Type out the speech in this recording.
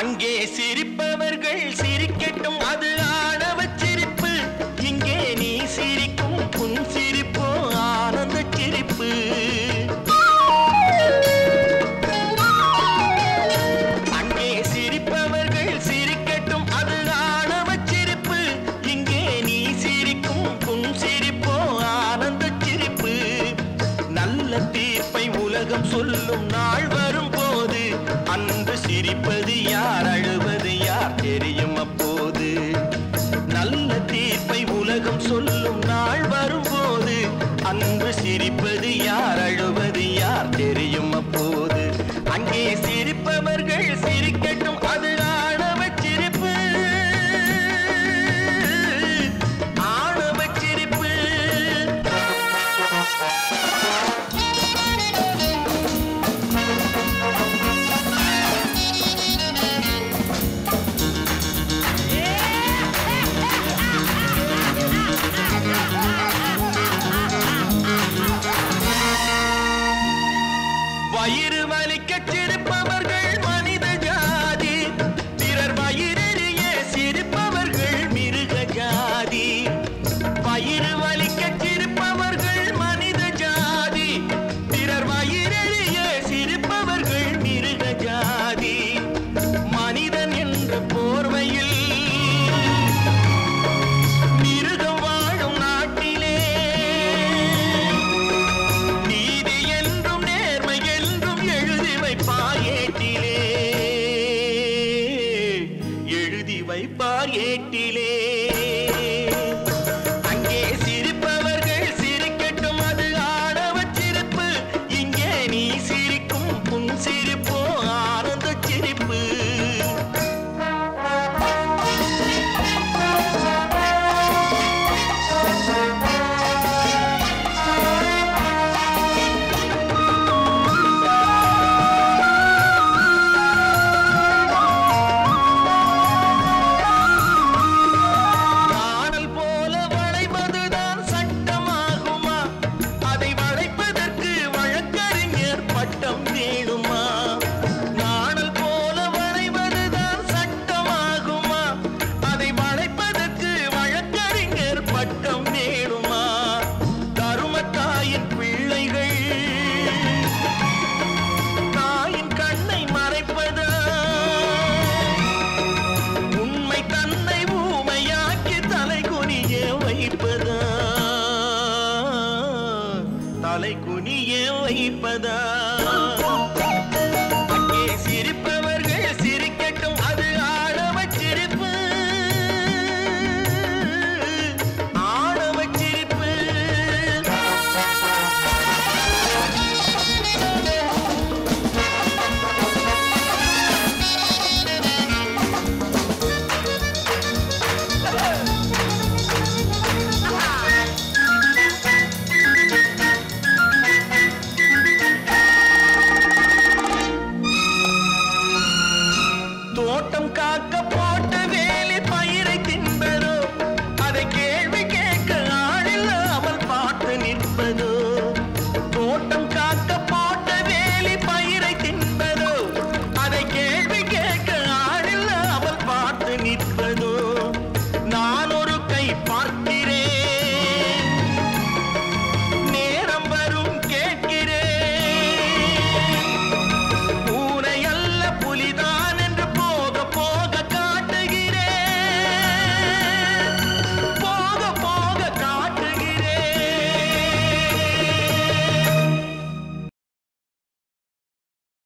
அங்கே சிரிப்பவர்கள் சிரிக்கட்டும் அது ஆடவ சிரிப்பு. இங்கே நீ சிரிக்கும் புன் சிரிப்பு. உலகம் சொல்லும் நாள் வரும் போது அன்று ஏட்டிலே. అలైకుని ఏమైపదా தோட்டம் காக்க போட்ட வேலி பயிரை தின்பதோ அதை கேள்வி கேட்க ஆளில்லாமல் பார்த்து நிற்பதோ? தோட்டம்